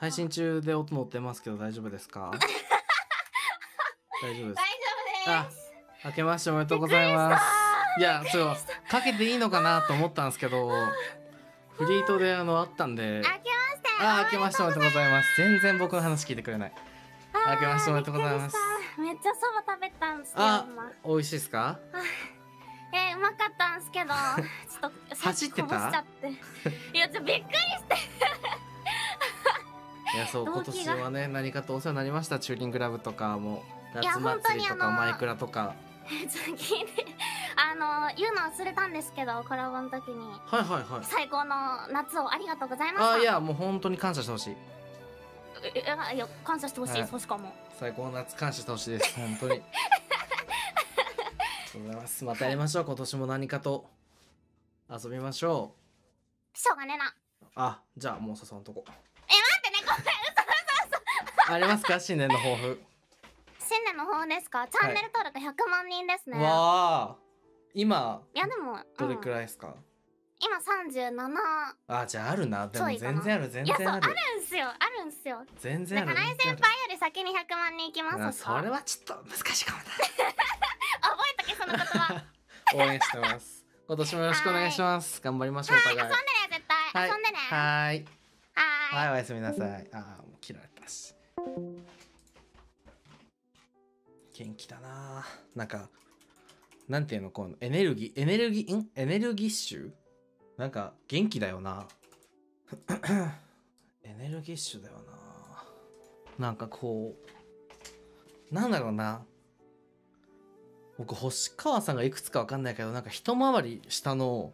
配信中で音乗ってますけど大丈夫ですか？大丈夫です大丈夫です。明けましておめでとうございます。いやそうかけていいのかなと思ったんですけどフリートであのあったんで。明けまして。あ明けましておめでとうございます。全然僕の話聞いてくれない。明けましておめでとうございます。めっちゃそば食べたんですよあ今美味しいですか？えー、うまかったんですけどちょっと走ってた？こぼしちゃって。いやちょっとびっくりしていやそう今年はね何かとお世話になりました。チューリングラブとかも夏祭りとかマイクラとか。ちょっと聞いて。あの言うの忘れたんですけどコラボの時に。はいはいはい。最高の夏をありがとうございました。あいやもう本当に感謝してほしい。いや感謝してほしい、はい。そうしかも。最高の夏感謝してほしいです本当に。ありがとうございます。またやりましょう。今年も何かと遊びましょしょうがねえな。うあじゃあもう誘わんとこえ待ってねごめん嘘ありますか？新年の抱負。新年の方ですか？チャンネル登録100万人ですね、い、わあ。今やでも、どれうんくらいですか、今37あじゃああるな。でも全然ある全いやそうある。然あるんすよ。あるんすよ。全然ある。先輩より先に100万人いきますそれはちょっと難しいかもな。覚えとけその言葉。応援してます。今年もよろしくお願いします。頑張りましょうお互い。遊んでね絶対、はい。遊んでね。はい。はいおやすみなさい。あーもう切られたし元気だな。なんかなんていうのこのエネルギーエネルギーん？エネルギッシュ？なんか元気だよな。エネルギッシュだよな。なんかこうなんだろうな。僕星川さんがいくつかわかんないけどなんか一回り下の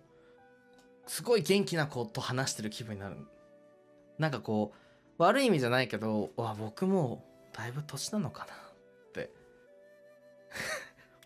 すごい元気な子と話してる気分になる。なんかこう悪い意味じゃないけどわ僕もだいぶ年なのかなって。